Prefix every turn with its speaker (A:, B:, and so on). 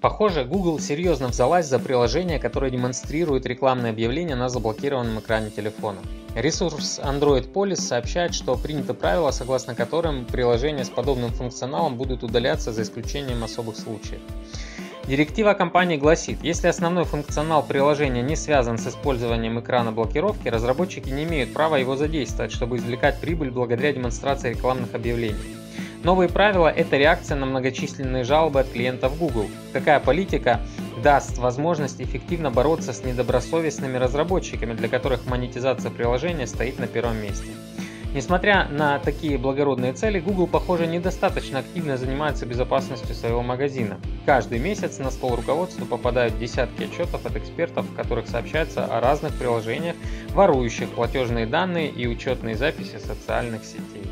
A: Похоже, Google серьезно взялась за приложение, которое демонстрирует рекламные объявления на заблокированном экране телефона. Ресурс Android Police сообщает, что принято правило, согласно которым приложения с подобным функционалом будут удаляться за исключением особых случаев. Директива компании гласит, если основной функционал приложения не связан с использованием экрана блокировки, разработчики не имеют права его задействовать, чтобы извлекать прибыль благодаря демонстрации рекламных объявлений. Новые правила – это реакция на многочисленные жалобы от клиентов Google. Такая политика даст возможность эффективно бороться с недобросовестными разработчиками, для которых монетизация приложения стоит на первом месте. Несмотря на такие благородные цели, Google, похоже, недостаточно активно занимается безопасностью своего магазина. Каждый месяц на стол руководства попадают десятки отчетов от экспертов, в которых сообщается о разных приложениях, ворующих платежные данные и учетные записи социальных сетей.